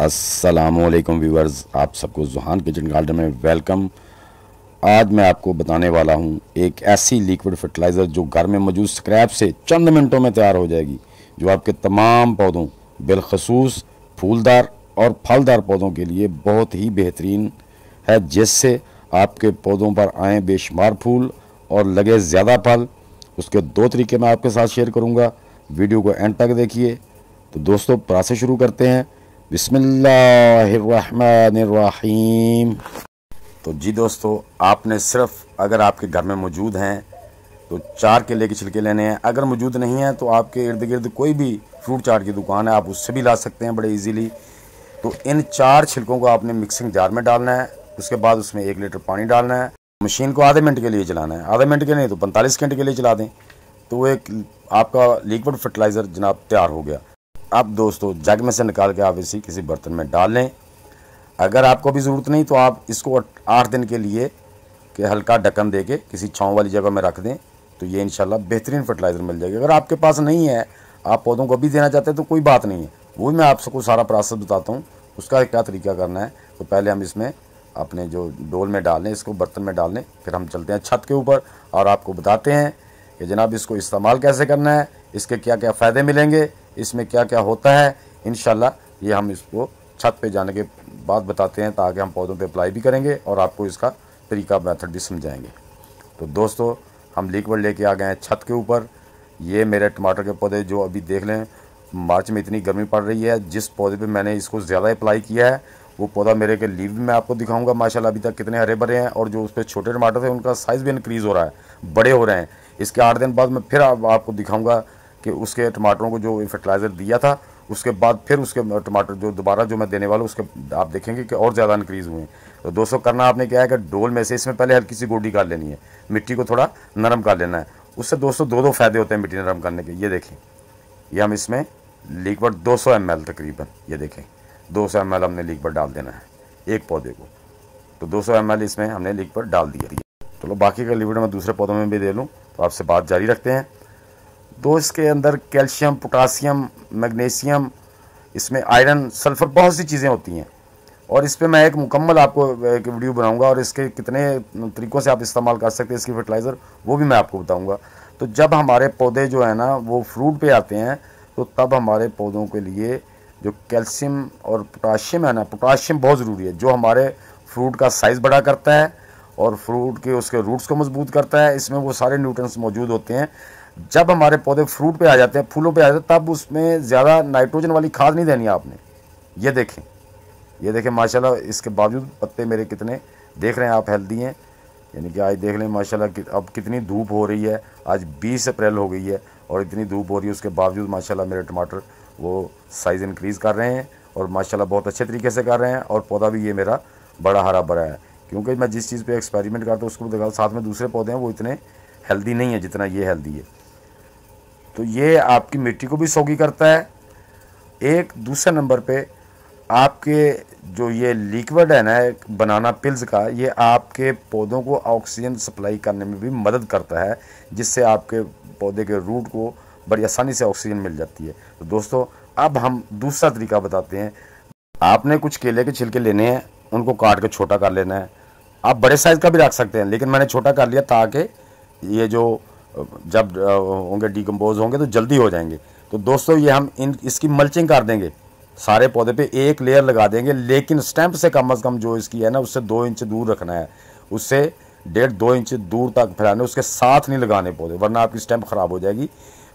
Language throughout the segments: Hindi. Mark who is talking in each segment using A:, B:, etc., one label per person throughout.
A: असलकम व्यूवर्स आप सबको जुहान किचन गार्डन में वेलकम आज मैं आपको बताने वाला हूँ एक ऐसी लिक्विड फर्टिलाइज़र जो घर में मौजूद स्क्रैप से चंद मिनटों में तैयार हो जाएगी, जो आपके तमाम पौधों, बिलखसूस, फूलदार और फलदार पौधों के लिए बहुत ही बेहतरीन है, जिससे आपके पौधों पर आए बेशुमार फूल और लगे ज़्यादा फल। उसके दो तरीके मैं आपके साथ शेयर करूँगा। वीडियो को एंड तक देखिए। तो दोस्तों, प्रासे शुरू करते हैं। बिस्मिल्लाहिर्रहमानिर्रहीम। तो जी दोस्तों, आपने सिर्फ़ अगर आपके घर में मौजूद हैं तो चार केले के छिलके लेने हैं। अगर मौजूद नहीं है तो आपके इर्द गिर्द कोई भी फ्रूट चाट की दुकान है, आप उससे भी ला सकते हैं बड़े इजीली तो इन चार छिलकों को आपने मिक्सिंग जार में डालना है, उसके बाद उसमें एक लीटर पानी डालना है। मशीन को आधे मिनट के लिए चलाना है। आधे मिनट के नहीं तो पैंतालीस घंटे के लिए चला दें। तो एक आपका लिक्विड फर्टिलाइज़र जनाब तैयार हो गया। अब दोस्तों, जग में से निकाल के आप इसी किसी बर्तन में डाल लें। अगर आपको भी ज़रूरत नहीं तो आप इसको आठ दिन के लिए के हल्का ढक्कन दे के किसी छाँव वाली जगह में रख दें तो ये इंशाल्लाह बेहतरीन फर्टिलाइज़र मिल जाएगी। अगर आपके पास नहीं है, आप पौधों को भी देना चाहते हैं तो कोई बात नहीं है। वो मैं आप सबको सारा प्रोसेस बताता हूँ, उसका क्या तरीका करना है तो पहले हम इसमें अपने जो डोल में डाल लें, इसको बर्तन में डाल लें, फिर हम चलते हैं छत के ऊपर और आपको बताते हैं कि जनाब इसको इस्तेमाल कैसे करना है, इसके क्या क्या फ़ायदे मिलेंगे इसमें क्या क्या होता है इन ये हम इसको छत पे जाने के बाद बताते हैं ताकि हम पौधों पे अप्लाई भी करेंगे और आपको इसका तरीका मेथड भी समझाएँगे। तो दोस्तों हम लिक्विड लेके आ गए हैं छत के ऊपर। ये मेरे टमाटर के पौधे जो अभी देख लें मार्च में इतनी गर्मी पड़ रही है जिस पौधे पे मैंने इसको ज़्यादा अप्लाई किया है वो पौधा मेरे के लीव भी मैं आपको दिखाऊँगा माशाल्लाह अभी तक कितने हरे भरे हैं और जो उस पर छोटे टमाटर थे उनका साइज़ भी इंक्रीज़ हो रहा है बड़े हो रहे हैं। इसके आठ दिन बाद मैं फिर आप, आपको दिखाऊँगा कि उसके टमाटरों को जो फर्टिलाइज़र दिया था, उसके बाद फिर उसके टमाटर जो दोबारा जो मैं देने वाला हूँ, उसके, आप देखेंगे कि और ज़्यादा इंक्रीज़ हुए हैं। तो दोस्तों, करना आपने क्या है कि डोल में से इसमें पहले हल्की सी गोडी कर लेनी है। मिट्टी को थोड़ा नरम कर लेना है। उससे दोस्तों दो दो फ़ायदे होते हैं मिट्टी नरम करने के। ये देखें, ये हम इसमें लिक्विड दो सौ एम तकरीबन, ये देखें, दो सौ एम हमने लिक्विड डाल देना है, एक पौधे को। तो दो सौ एम इसमें हमने लिक्विड डाल दिया। चलो, बाकी का लिक्विड मैं दूसरे पौधों में भी दे लूँ तो आपसे बात जारी रखते हैं। दो इसके अंदर कैल्शियम, पोटासियम, मैग्नीशियम, इसमें आयरन, सल्फ़र बहुत सी चीज़ें होती हैं। और इस पर मैं एक मुकम्मल आपको, एक वीडियो बनाऊँगा और इसके कितने तरीक़ों से आप इस्तेमाल कर सकते हैं इसकी फर्टिलाइज़र वो भी मैं आपको बताऊँगा। तो जब हमारे पौधे जो है ना, वो फ्रूट पे आते हैं तो तब हमारे पौधों के लिए जो कैल्शियम और पोटाशियम है ना, पोटाशियम बहुत ज़रूरी है, जो हमारे फ्रूट का साइज़ बड़ा करता है और फ्रूट के उसके रूट्स को मज़बूत करता है, इसमें वो सारे न्यूट्रंस मौजूद होते हैं। जब हमारे पौधे फ्रूट पे आ जाते हैं, फूलों पे आ जाते हैं, तब उसमें ज़्यादा नाइट्रोजन वाली खाद नहीं देनी आपने। ये देखें ये देखें, माशाल्लाह इसके बावजूद पत्ते मेरे कितने देख रहे हैं आप हेल्दी हैं। यानी कि आज देख लें, माशाल्लाह कि अब कितनी धूप हो रही है, आज 20 अप्रैल हो गई है और इतनी धूप हो रही है, उसके बावजूद माशाल्लाह मेरे टमाटर वो साइज़ इंक्रीज़ कर रहे हैं और माशाल्लाह बहुत अच्छे तरीके से कर रहे हैं और पौधा भी ये मेरा बड़ा हरा भरा है। क्योंकि मैं जिस चीज़ पे एक्सपेरिमेंट करता हूँ, उसको दिखा साथ में दूसरे पौधे हैं, वो इतने हेल्दी नहीं है जितना ये हेल्दी है। तो ये आपकी मिट्टी को भी सोगी करता है। एक दूसरे नंबर पे आपके जो ये लिक्विड है ना बनाना पिल्स का, ये आपके पौधों को ऑक्सीजन सप्लाई करने में भी मदद करता है, जिससे आपके पौधे के रूट को बड़ी आसानी से ऑक्सीजन मिल जाती है। तो दोस्तों, अब हम दूसरा तरीका बताते हैं। आपने कुछ केले के छिलके लेने हैं, उनको काट के छोटा कर लेना है। आप बड़े साइज़ का भी रख सकते हैं, लेकिन मैंने छोटा कर लिया ताकि ये जो जब होंगे डिकम्पोज होंगे तो जल्दी हो जाएँगे। तो दोस्तों, ये हम इन, इसकी मल्चिंग कर देंगे। सारे पौधे पे एक लेयर लगा देंगे, लेकिन स्टैंप से कम अज़ कम जो इसकी है ना, उससे दो इंच दूर रखना है। उससे डेढ़, दो इंच दूर तक फैलाने, उसके साथ नहीं लगाने पौधे, वरना आपकी स्टैंप ख़राब हो जाएगी।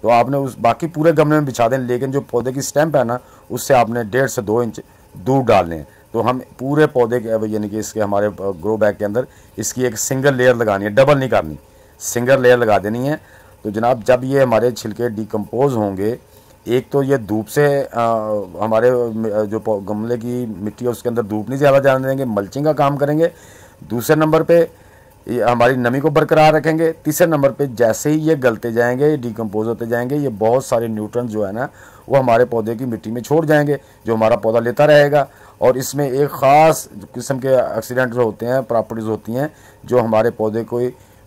A: तो आपने उस, बाकी पूरे गमले में बिछा दें, लेकिन जो पौधे की स्टैंप है ना, उससे आपने डेढ़ से दो इंच दूर डालने तो हम पूरे पौधे के यानी कि इसके हमारे ग्रो बैग के अंदर इसकी एक सिंगल लेयर लगानी है डबल नहीं करनी। सिंगल लेयर लगा देनी है। तो जनाब जब ये हमारे छिलके डिकम्पोज होंगे एक तो ये धूप से आ, हमारे जो गमले की मिट्टी है उसके अंदर धूप नहीं ज़्यादा जाने देंगे मल्चिंग का काम करेंगे। दूसरे नंबर पे ये हमारी नमी को बरकरार रखेंगे। तीसरे नंबर पे जैसे ही ये गलते जाएँगे डिकम्पोज होते जाएँगे ये बहुत सारे न्यूट्रन जो है ना वो हमारे पौधे की मिट्टी में छोड़ जाएँगे जो हमारा पौधा लेता रहेगा। और इसमें एक ख़ास किस्म के एक्सीडेंट होते हैं प्रॉपर्टीज़ होती हैं जो हमारे पौधे को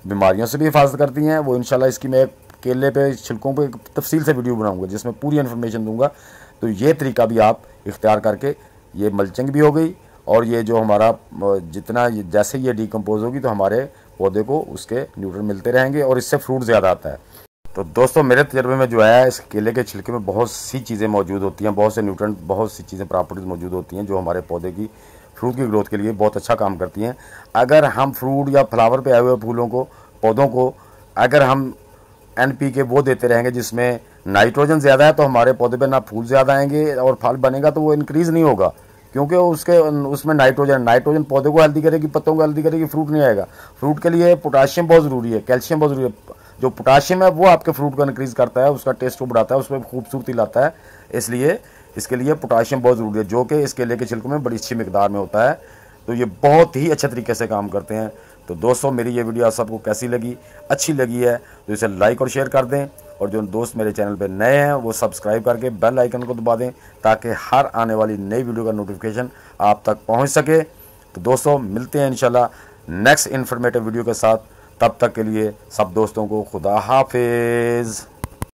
A: बीमारियों से भी हिफाजत करती हैं। वो इंशाल्लाह इसकी मैं केले पे, छिलकों पे तफसील से वीडियो बनाऊँगा, जिसमें पूरी इन्फॉर्मेशन दूँगा। तो ये तरीका भी आप इख्तियार करके ये मल्चिंग भी हो गई और ये जो हमारा जितना जैसे ये डिकम्पोज होगी तो हमारे पौधे को उसके न्यूट्रन मिलते रहेंगे और इससे फ्रूट ज़्यादा आता है। तो दोस्तों, मेरे तजर्बे में जो है, इस केले के छिलके में बहुत सी चीज़ें मौजूद होती हैं, बहुत से न्यूट्रन बहुत सी चीज़ें प्रॉपर्टीज़ मौजूद होती हैं जो हमारे पौधे की फ्रूट की ग्रोथ के लिए बहुत अच्छा काम करती हैं। अगर हम फ्रूट या फ्लावर पे आए हुए फूलों को, पौधों को, अगर हम एन पी के वो देते रहेंगे जिसमें नाइट्रोजन ज़्यादा है तो हमारे पौधे पे ना फूल ज़्यादा आएँगे और फल बनेगा तो वो इंक्रीज़ नहीं होगा। क्योंकि उसके, उसमें नाइट्रोजन नाइट्रोजन पौधे को हेल्दी करेगी, पत्तों को हेल्दी करेगी फ्रूट नहीं आएगा। फ्रूट के लिए पोटाशियम बहुत ज़रूरी है कैल्शियम बहुत ज़रूरी है। जो पोटाशियम है, वो आपके फ्रूट को इंक्रीज़ करता है, उसका टेस्ट को बढ़ाता है, उसमें खूबसूरती लाता है। इसलिए इसके लिए पोटाशियम बहुत ज़रूरी है, जो कि इस केले के छिलकों में बड़ी अच्छी मकदार में होता है। तो ये बहुत ही अच्छे तरीके से काम करते हैं। तो दोस्तों, मेरी ये वीडियो आप सबको कैसी लगी? अच्छी लगी है तो इसे लाइक और शेयर कर दें। और जो दोस्त मेरे चैनल पर नए हैं, वो सब्सक्राइब करके बेल आइकन को दबा दें, ताकि हर आने वाली नई वीडियो का नोटिफिकेशन आप तक पहुँच सके। तो दोस्तों, मिलते हैं इंशाल्लाह नेक्स्ट इन्फॉर्मेटिव वीडियो के साथ। तब तक के लिए सब दोस्तों को खुदा हाफिज़।